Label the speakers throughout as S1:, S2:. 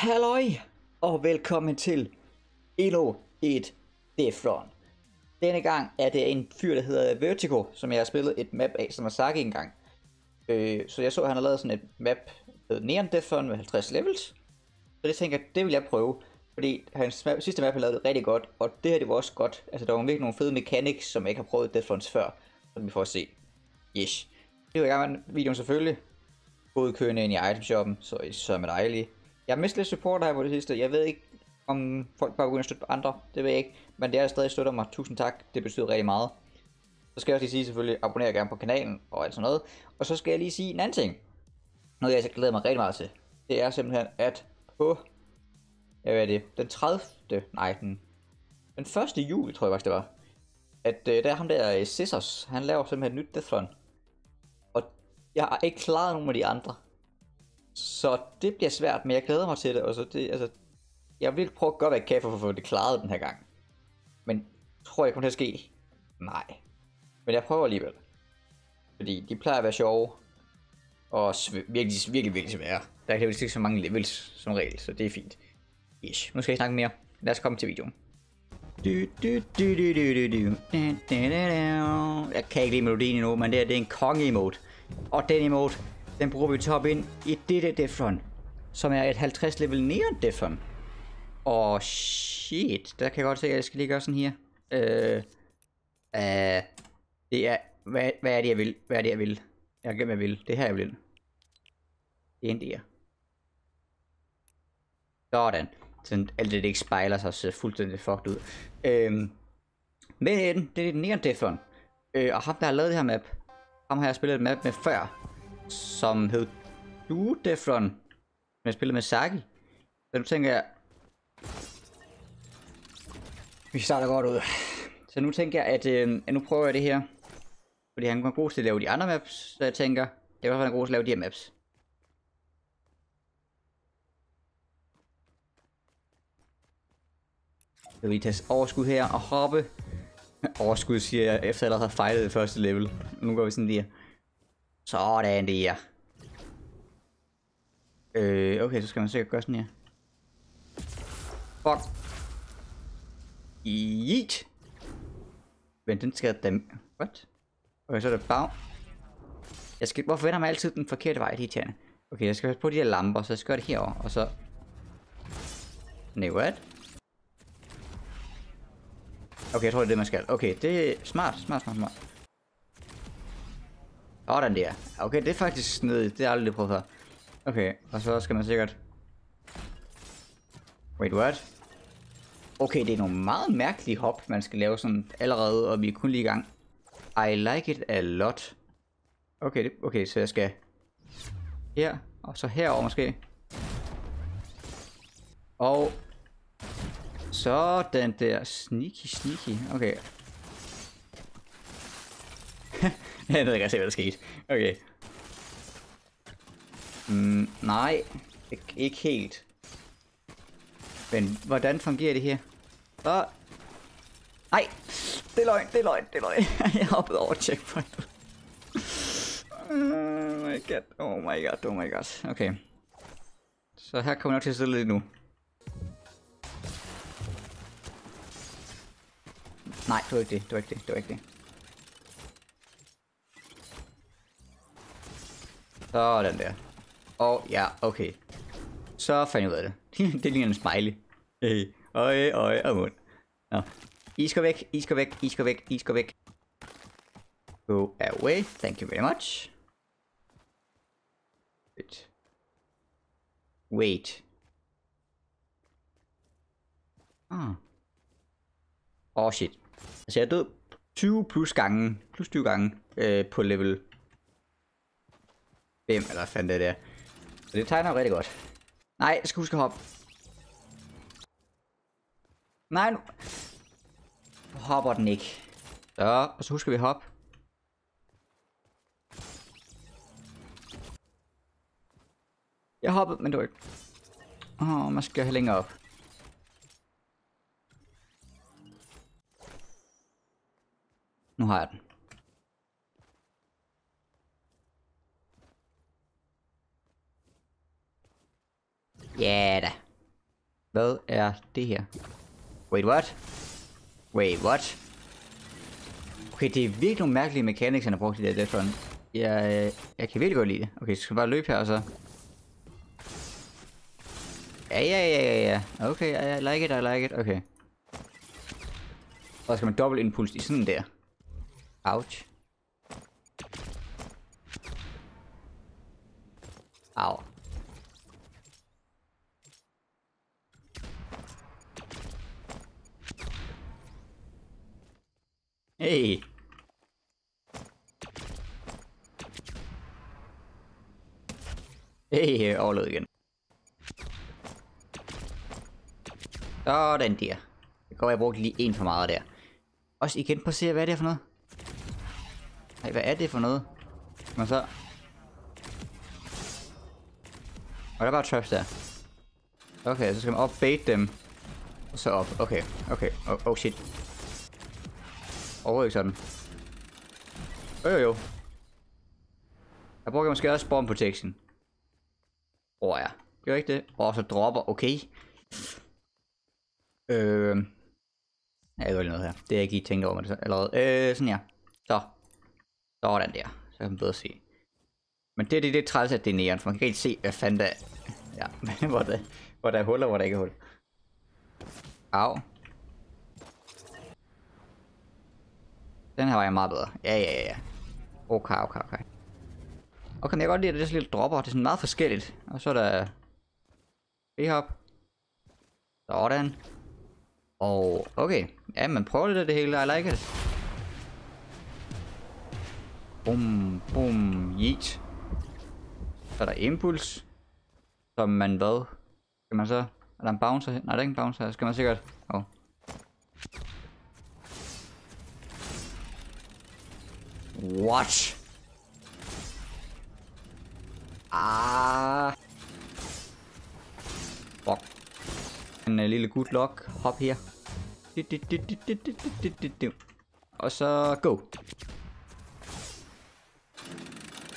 S1: Halløj, og velkommen til Elo 1 Defron. Denne gang er det en fyr, der hedder Vertigo, som jeg har spillet et map af som Asaki engang. Øh, så jeg så, at han har lavet sådan et map, der hedder Neon Defron med 50 levels. Så det tænker jeg, det vil jeg prøve. Fordi hans map, sidste map har lavet det rigtig godt, og det her det var også godt. Altså der var virkelig nogle fede mechanics, som jeg ikke har prøvet Defrons før, som vi får at se. Yes. Det var i med videoen selvfølgelig. Både kørende ind i itemshoppen, så I så med dejlige jeg har mistet lidt support her på det sidste. Jeg ved ikke, om folk bare begynder at støtte andre. Det ved jeg ikke. Men det er der stadig støtter mig. Tusind tak. Det betyder rigtig meget. Så skal jeg også lige sige selvfølgelig, abonner gerne på kanalen og alt sådan noget. Og så skal jeg lige sige en anden ting. Noget jeg glæder mig rigtig meget til. Det er simpelthen, at på... Jeg ved det. Den 30. Nej, den... Den 1. juli, tror jeg faktisk det var. At øh, der er ham der øh, Scissors. Han laver simpelthen et nyt Deathrun. Og jeg har ikke klaret nogen af de andre. Så det bliver svært, men jeg glæder mig til det. Og så det, altså, jeg vil prøve at gøre, hvad jeg kan for at få det klaret den her gang. Men tror jeg kommer til at ske? Nej. Men jeg prøver alligevel. Fordi de plejer at være sjove. Og virkelig, virkelig, virkelig svære. Der er ikke så mange levels som regel, så det er fint. Ish. Nu skal jeg snakke mere. Lad os komme til videoen. Du, du, du, du, du, du, du. Da, da, da, da. Jeg kan ikke lide melodien endnu, men det, er, det er en konge emote. Og den emote, den bruger vi til at hoppe ind i dette Defron, som er et 50 level neon Defron. Og shit, der kan jeg godt se, at jeg skal lige gøre sådan her. Øh, øh, det er, hvad, hvad er det, jeg vil? Hvad er det, jeg vil? Jeg har glemt, hvad jeg vil. Det her, jeg vil. Det er en der. Sådan. Sådan alt det, det ikke spejler sig, så fuldstændig fucked ud. Øhm, men det er den neon Defron. Øh, og ham, der har lavet det her map, ham har jeg spillet et map med før som hed Du Defron, som jeg spillede med Saki. Så nu tænker jeg, vi starter godt ud. Så nu tænker jeg, at, øh, at nu prøver jeg det her. Fordi han var god til at lave de andre maps, så jeg tænker, det er i hvert fald god til at lave de her maps. Så vi tager overskud her og hoppe. Overskud siger jeg, efter jeg allerede har fejlet det første level. Nu går vi sådan lige sådan der. Øh, okay, så skal man sikkert gøre sådan her. Fuck. Yeet. Men den skal dem. What? Okay, så er det bag. Jeg skal, hvorfor vender man altid den forkerte vej, de tjerne? Okay, jeg skal passe på de her lamper, så jeg skal gøre det herover og så... Nej, what? Okay, jeg tror, det er det, man skal. Okay, det er smart, smart, smart, smart. Sådan der. Okay, det er faktisk snedigt. Det har jeg aldrig prøvet før. Okay, og så skal man sikkert... Wait, what? Okay, det er nogle meget mærkelige hop, man skal lave sådan allerede, og vi er kun lige i gang. I like it a lot. Okay, det, okay, så jeg skal her, og så herover måske. Og så den der sneaky sneaky. Okay, jeg ved ikke se, hvad der skete. Okay. Mm, nej, Ik ikke helt. Men hvordan fungerer det her? Så... Nej, det er løgn, det er løgn, det er løgn. jeg hoppede over checkpoint. oh my god, oh my god, oh my god. Okay. Så her kommer jeg nok til at sidde lidt nu. Nej, det var ikke det, det var ikke det, det var ikke det. Sådan der. Og ja, okay. Så fandt jeg ud af det. det ligner en smiley. Øh, hey. Øje, øje og mund. Nå. I skal væk, I skal væk, I skal væk, I skal væk. Go away. Thank you very much. Wait. Wait. Ah. Oh shit. Altså jeg er død 20 plus gange, plus 20 gange øh, på level 5, eller hvad fanden det er. Så det tegner jo rigtig godt. Nej, jeg skal huske at hoppe. Nej, nu. nu Hopper den ikke. Så, og så husker vi at hoppe. Jeg hoppede, men det var ikke. Åh, oh, man skal have længere op. Nu har jeg den. Ja da. Hvad er det her? Wait, what? Wait, what? Okay, det er virkelig nogle mærkelige mechanics, han har brugt i det der Death Run. Jeg, jeg kan virkelig godt lide det. Okay, så skal vi bare løbe her, og så... Ja, ja, ja, ja, ja. Okay, I like it, I like it. Okay. Og så skal man dobbelt impuls i sådan der. Ouch. Au. Hey. Hey, overlevede igen. Sådan der. Det går, jeg brugte lige en for meget der. Også igen, på se, hvad er det for noget? Nej, hvad er det for noget? Men så... Og der er bare traps der. Okay, så skal man op bait dem. Og så op. Okay, okay. Oh, oh shit. Overrøg sådan. Jo jo jo. Jeg bruger måske også bomb protection. Tror jeg. Gør ikke det? Og så dropper, okay. Øh... Jeg gør lige noget her. Det er ikke lige tænkt over med det allerede. Øh, sådan ja. Så. Sådan der. Så kan man bedre se. Men det det, det er træls, at det er næren, for man kan ikke se, hvad fanden der er. Ja, hvor der, hvor der er huller, hvor der ikke er hul. Au. Den her var jeg meget bedre. Ja, ja, ja. Okay, okay, okay. Okay, men jeg kan godt lide, at det er sådan lidt dropper. Det er sådan meget forskelligt. Og så er der... B-hop. Sådan. Og okay. Ja, man prøver lidt af det hele. I like it. Bum, bum, yeet. Så er der impuls. Som man hvad? Skal man så... Er der en bouncer? Nej, der er ikke en bouncer. Skal man sikkert... Åh. Oh. What? Ah. Fuck. En uh, lille good luck. Hop her. Og så go.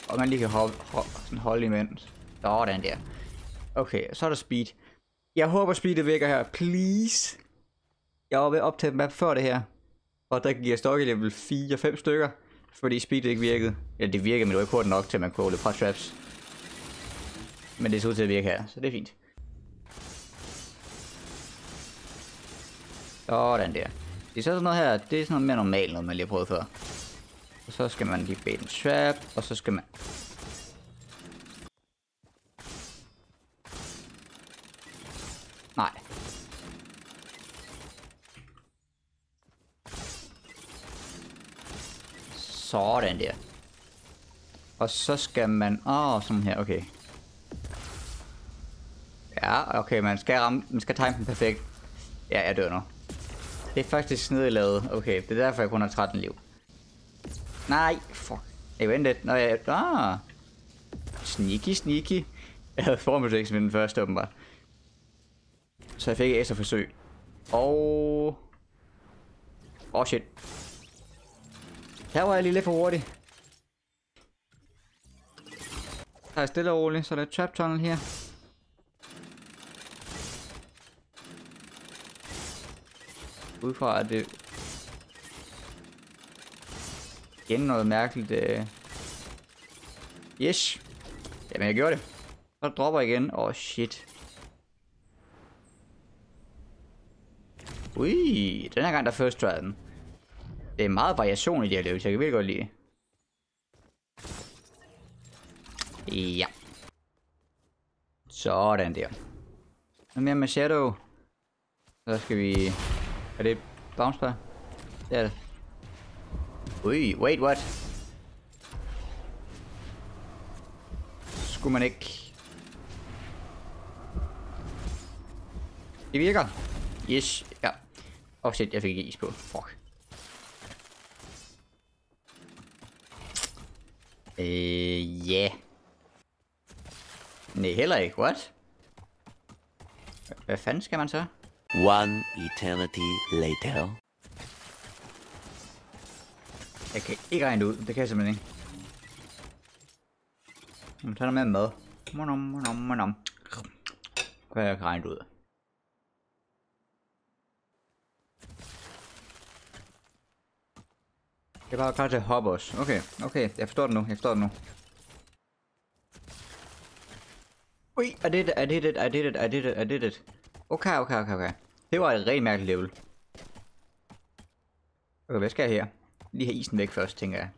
S1: Og man lige kan hoppe, hoppe sådan holde imens. Sådan der. Okay, så er der speed. Jeg håber speedet virker her. Please. Jeg var ved at optage map før det her. Og der giver stok i level 4-5 stykker. Fordi speedet ikke virkede. Ja, det virkede, men det var ikke hurtigt nok til, at man kunne holde fra traps. Men det ser ud til at virke her, så det er fint. Sådan der. Det er så sådan noget her, det er sådan noget mere normalt, noget man lige har prøvet før. Og så skal man lige bait en trap, og så skal man... Nej. Sådan der. Og så skal man... Åh, oh, sådan her, okay. Ja, okay, man skal ramme... Man skal time den perfekt. Ja, jeg dør nu. Det er faktisk snedigt. Okay, det er derfor, jeg kun har 13 liv. Nej, fuck. Jeg venter lidt. Nå, jeg... Ah. Sneaky, sneaky. Jeg havde formprotection med den første, åbenbart. Så jeg fik et ekstra forsøg. Og... Åh, oh, shit. Her var jeg lige lidt for hurtig. Der er stille og roligt, så der er trap tunnel her. Ud fra at det igen noget mærkeligt. Øh... Yes. Jamen jeg gjorde det. Så dropper jeg igen. Åh oh, shit. Ui, den her gang der first try den. Det er meget variation i det her løb, så jeg kan virkelig godt lide Ja. Sådan der. Noget mere med Shadow. Så skal vi... Er det bounce på? Det er det. Ui, wait, what? Skulle man ikke... Det virker. Yes, ja. Åh oh shit, jeg fik is på. Fuck. Øh, ja. Yeah. Nej, heller ikke. What? Hvad fanden skal man så?
S2: One eternity later.
S1: Jeg kan ikke regne ud. Det kan jeg simpelthen ikke. Jeg tager noget med mad. Monom, monom, monom. Hvad jeg kan regne ud. Jeg er bare klar til at hoppe også. Okay, okay, jeg forstår det nu, jeg forstår det nu. Ui, I did it, I did it, I did it, I did it, I did it. Okay, okay, okay, okay. Det var et rigtig mærkeligt level. Okay, hvad skal jeg her? Lige have isen væk først, tænker jeg.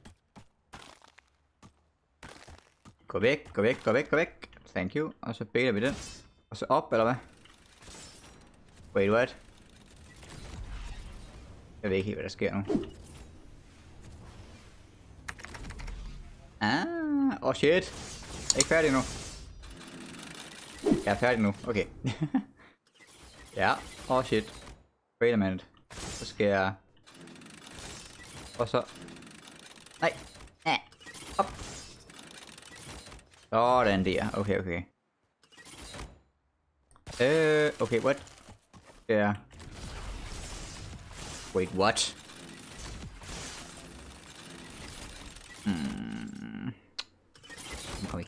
S1: Gå væk, gå væk, gå væk, gå væk. Thank you. Og så bailer vi den. Og så op, eller hvad? Wait, what? Jeg ved ikke helt, hvad der sker nu. Ah, oh shit. Jeg er ikke færdig nu. Jeg er færdig nu, okay. ja, oh shit. Wait a minute. Så skal jeg... Og så... Nej. Nej. Op. Sådan der. Okay, okay. Øh, okay, what? Ja. Yeah. Wait, what?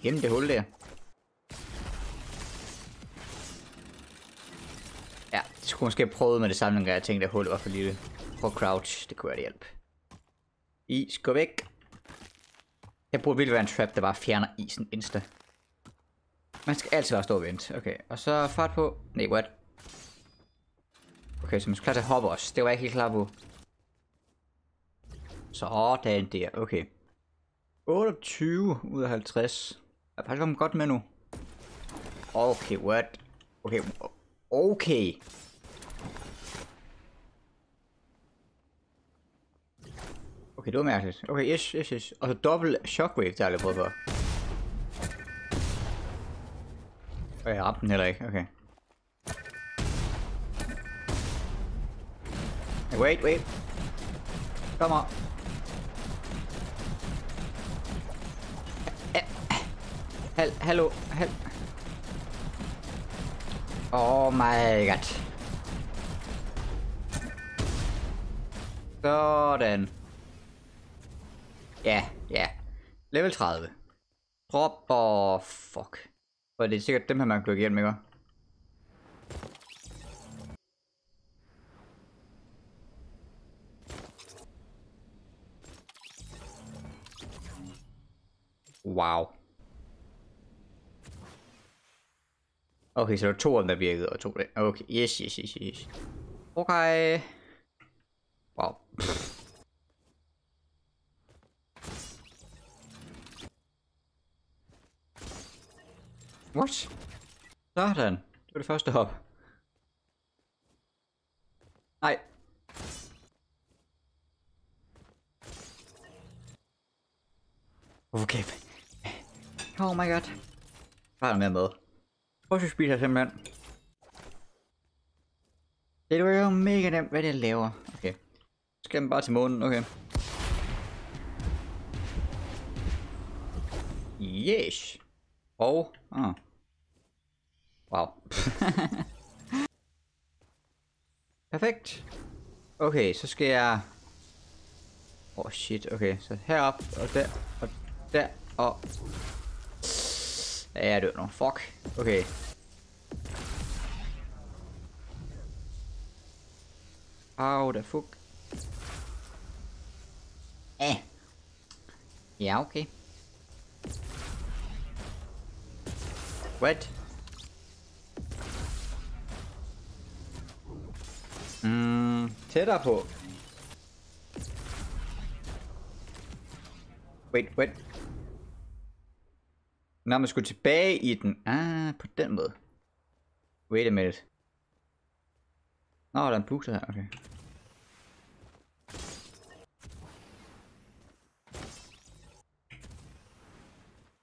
S1: Gennem det hul der. Ja, det skulle måske have prøvet med det samme, når jeg tænkte, at hullet var for lille. Prøv crouch, det kunne være hjælp. Is, gå væk. Jeg burde virkelig være en trap, der bare fjerner isen insta. Man skal altid bare stå og vente. Okay, og så fart på. Nej, what? Okay, så man skal klar til at hoppe også. Det var jeg ikke helt klar på. Sådan der, okay. 28 ud af 50. Jeg er faktisk kommet godt med nu. Okay, what? Okay, okay. Okay, det var mærkeligt. Okay, yes, yes, yes. Og så dobbelt shockwave, det har jeg aldrig prøvet før. Og jeg ramte den heller ikke, okay. Wait, wait. Kom on. Hal hallo, hal Oh my god. Sådan. Ja, ja. Level 30. Drop og... Fuck. For det er sikkert dem her, man kan igen, igennem, ikke? Wow. Okay, så der var to af dem, der virkede, og to der. Okay, yes, yes, yes, yes. Okay. Wow. What? Sådan. Det var det første hop. Nej. Okay. Oh my god. Hvad er der med med? Prøv at spise her simpelthen. Det er jo mega nemt, hvad det laver. Okay. Så skal man bare til månen, okay. Yes. Og, ah. Wow. Perfekt. Okay, så skal jeg... Oh shit, okay. Så herop, og der, og der, og... Ja, jeg dør nu. Fuck. Okay. How the fuck? Eh. Ja, okay. What? Mm, tættere. Wait, wait. Når man skulle tilbage i den. Ah, på den måde. Wait a minute. Nå, der er en booster her, okay.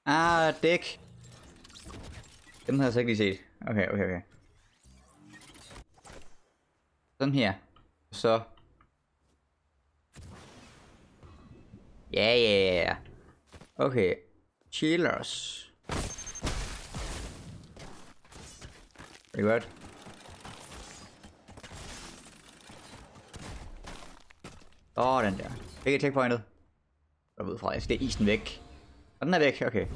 S1: Ah, dæk. Dem har jeg så ikke lige set. Okay, okay, okay. Sådan her. Så. Ja, ja, ja. Okay. Chillers. Pretty good. Åh, den der. Ikke checkpointet? Jeg ved fra, jeg skal isen væk. Og den er væk, okay. Jeg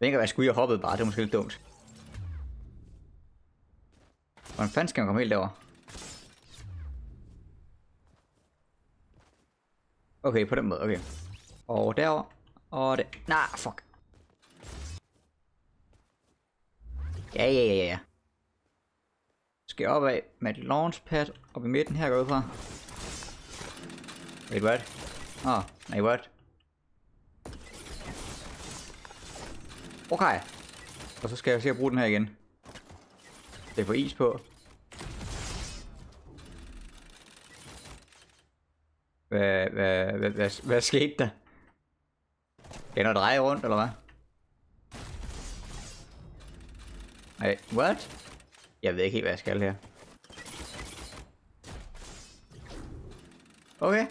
S1: tænker, hvad jeg skulle have hoppet bare, det er måske lidt dumt. Hvordan fanden skal man komme helt derover? Okay, på den måde, okay. Og derover Og det... Nej, nah, fuck. Ja, ja, ja, ja. Skal op af med et launchpad op i midten her går ud fra. Wait, what? Åh, oh, nej, what? Okay. Og så skal jeg se at bruge den her igen. Det får is på. Hvad, hvad, hvad, hvad, hvad skete der? Kan der dreje rundt, eller hvad? Nej, what? Jeg ved ikke helt, hvad jeg skal her. Okay.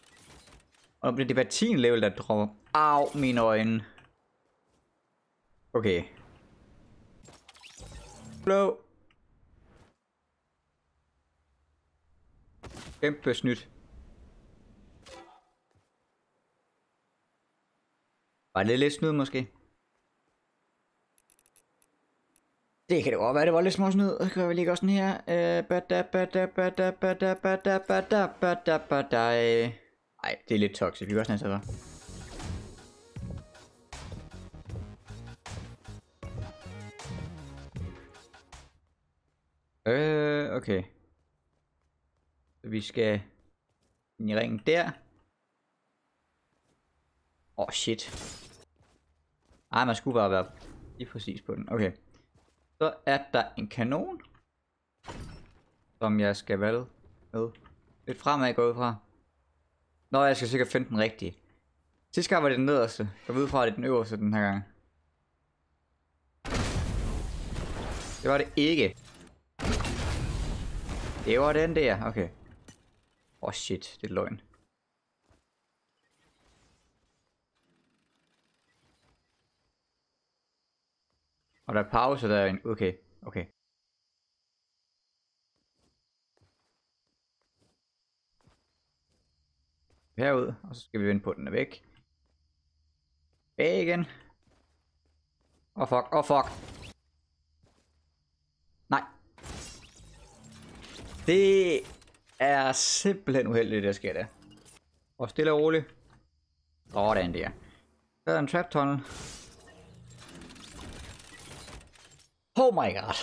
S1: Og bliver det 10 level, der dropper. Au, mine øjne. Okay. Blow. Kæmpe snydt. Var det lidt snyd måske? Det kan det godt være, det var lidt små snyd. Så gør vi lige også sådan her. Øh, Ej, det er lidt toxic. Vi gør sådan her, så. Øh, okay. Vi skal i ringen der. Åh, oh, shit. Ej, man skulle bare være lige præcis på den. Okay. Så er der en kanon. Som jeg skal valge med. Lidt fremad går ud fra. Nå, jeg skal sikkert finde den rigtige. Sidste gang var det den nederste. Jeg ved fra, at det er den øverste den her gang. Det var det ikke. Det var den der, okay. Åh oh shit, det er løgn. Og der er pause der er en... Okay, okay. Herud, og så skal vi vende på, at den er væk. Bag igen. Oh, fuck, åh oh, fuck. Nej. Det er simpelthen uheldigt, det sker der. Og stille og roligt. Sådan der. Der er en trap tunnel. Oh my god.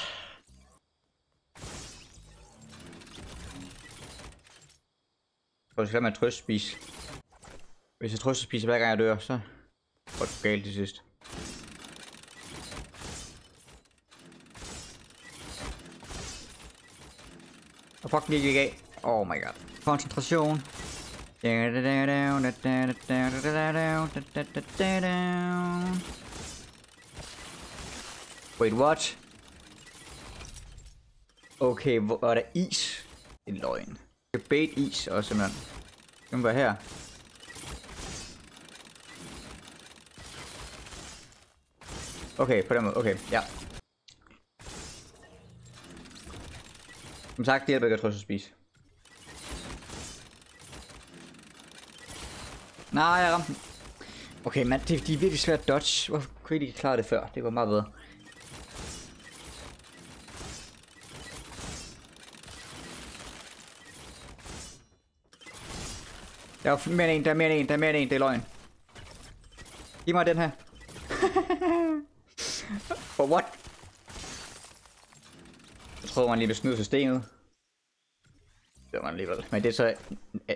S1: Så skal man trøst spise. Hvis jeg trøst spiser hver gang jeg dør, så går det galt til sidst. Og fuck gik ikke af. Oh my god. Koncentration. Wait, what? Okay, hvor er der is? Det er løgn. Jeg kan bait is også, mand. Den var her. Okay, på den måde. Okay, ja. Som sagt, det hjælper ikke at trøste at spise. Nej, jeg ramte den. Okay, mand, det, de er virkelig svært at dodge. Hvorfor kunne I ikke klare det før? Det var meget bedre. Der er mere end en, der er mere end en, der er mere end en, det er løgn. Giv mig den her. For what? Jeg troede, man lige ville snyde systemet. Det var man alligevel. Men det er så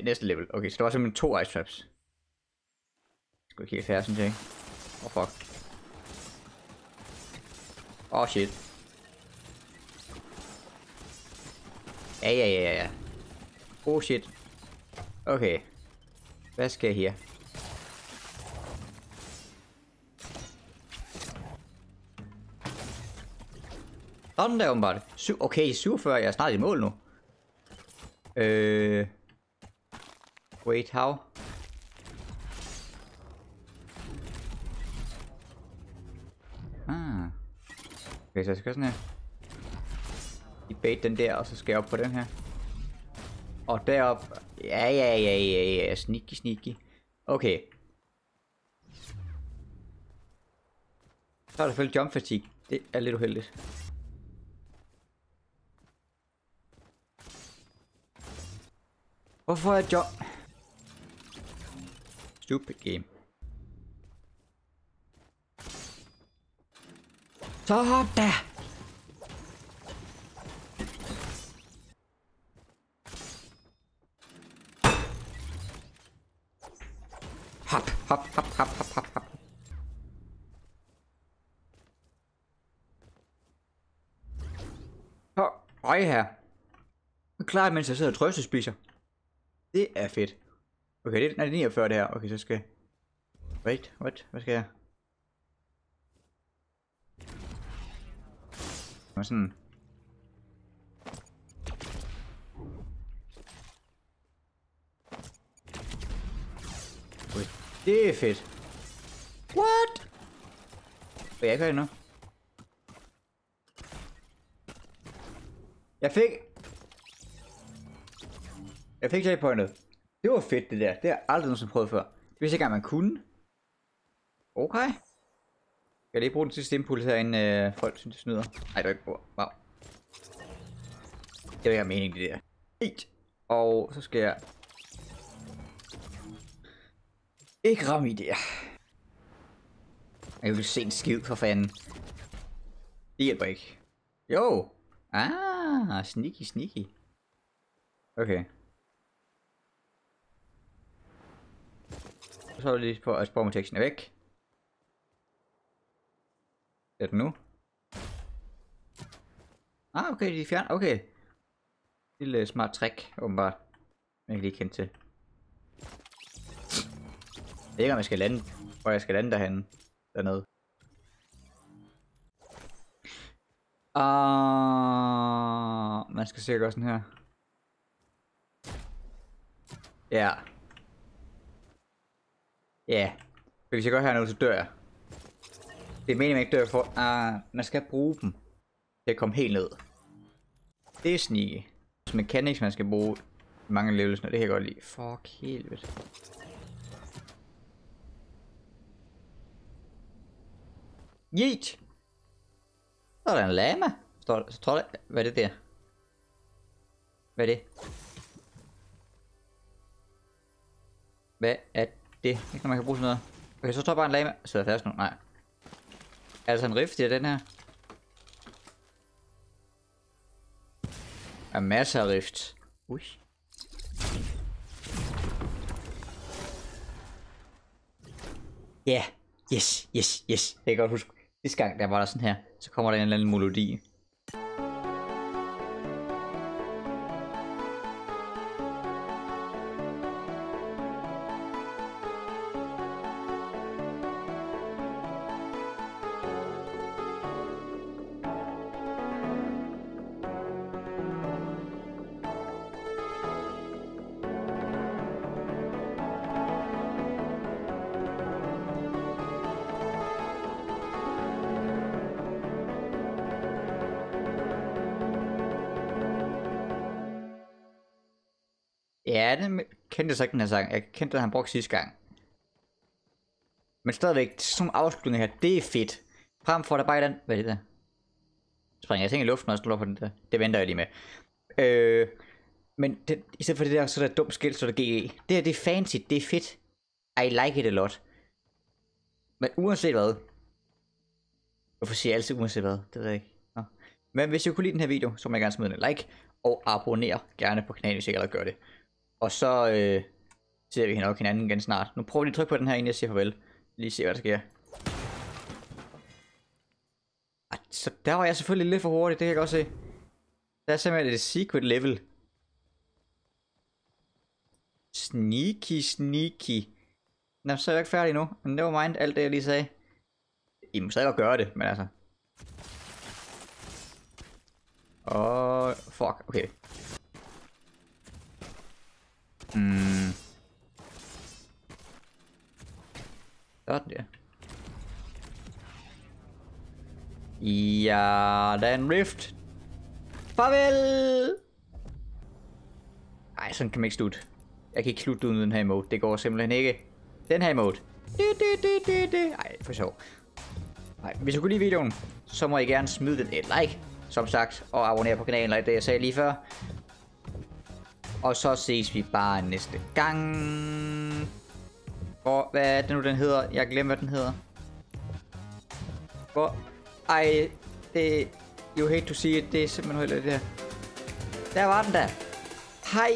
S1: næste level. Okay, så der var simpelthen to ice traps. Skal ikke helt færre, synes jeg ikke. Oh fuck. Oh shit. Ja, ja, ja, ja. Oh shit. Okay. Hvad skal jeg her? Sådan der åbenbart. Okay, 47. Jeg er snart i mål nu. Øh... Wait, how? Ah. Okay, så jeg skal sådan her. I bait den der, og så skal jeg op på den her. Og derop. Ja, ja, ja, ja, ja. Sneaky, sneaky. Okay. Så er der selvfølgelig jump fatigue. Det er lidt uheldigt. Hvorfor er jump... Stupid game. Så hop da! Klar, mens jeg sidder og trøstespiser. Det er fedt. Okay, det er 49 det her. Okay, så skal... Wait, what? Hvad skal jeg? Og sådan... Okay, det er fedt. What? Okay, jeg kan det nu. Jeg fik... Jeg fik checkpointet. Det var fedt det der. Det har jeg aldrig nogensinde prøvet før. Det vidste ikke engang man kunne. Okay. Jeg kan lige bruge den sidste impuls herinde, øh, folk synes, det snyder? Nej, det er ikke brugt. Wow. Det var ikke mening det der. Helt. Og så skal jeg... Ikke ramme i det her. Jeg vil se en skid for fanden. Det hjælper ikke. Jo. Ah, sneaky, sneaky. Okay. Så er det lige på, at sprogmuteksten er væk. Er den nu? Ah, okay, de er fjern. Okay. Lille smart trick, åbenbart. Jeg kan lige kende til. Jeg ved ikke, om jeg skal lande, hvor jeg skal lande derhen. Dernede. Ah, man skal sikkert gøre sådan her. Ja. Ja. Hvis jeg gør her nu, så dør jeg. Det er meningen, man ikke dør for. Ah, man skal bruge dem. Til at komme helt ned. Det er sneaky. Så mechanics, man skal bruge mange levels, det kan jeg godt lide. Fuck helvede. Yeet! Så er der en lama. Står der, så tror jeg, hvad er det der? Hvad er det? Hvad er det? Ikke når man kan bruge sådan noget. Okay, så står bare en lama. Sidder fast nu? Nej. Er en rift i den her? Der er masser af rift. Ui. Ja, yeah. yes, yes, yes. Jeg kan godt huske, sidste gang der var der sådan her, så kommer der en eller anden melodi. Ja, den kendte jeg så ikke den her sang. Jeg kendte den, han brugte sidste gang. Men stadigvæk, sådan nogle afslutninger her, det er fedt. Frem for der bare den... Hvad er det der? Springer jeg ting i luften, og slår på den der. Det venter jeg lige med. Øh, men det, i stedet for det der, så er der dumt skilt, så der GE. Det her, det er fancy, det er fedt. I like it a lot. Men uanset hvad. Hvorfor siger jeg altid uanset hvad? Det ved jeg ikke. Nå. Men hvis I kunne lide den her video, så må jeg gerne smide en like. Og abonner gerne på kanalen, hvis I ikke allerede gør det. Og så øh, ser vi nok hinanden igen snart. Nu prøver vi lige at trykke på den her, inden jeg siger farvel. Lige se, hvad der sker. Ah, så der var jeg selvfølgelig lidt for hurtig, det kan jeg godt se. Der er simpelthen et secret level. Sneaky, sneaky. Nå, så er jeg ikke færdig nu. Men det var mind alt det, jeg lige sagde. I må stadig godt gøre det, men altså. Åh, oh, fuck, okay. Mm. Sådan ja. Ja, der er en rift. Farvel! Ej, sådan kan man ikke slutte. Jeg kan ikke slutte uden den her mode. Det går simpelthen ikke. Den her mode. Ej, for sjov. Ej, hvis du kunne lide videoen, så må I gerne smide den et like, som sagt, og abonnere på kanalen, like det jeg sagde lige før. Og så ses vi bare næste gang. Hvor, hvad er det nu, den hedder? Jeg glemmer, hvad den hedder. Hvor... Ej, det... You hate to see it, det er simpelthen heller det her. Der var den da. Hej!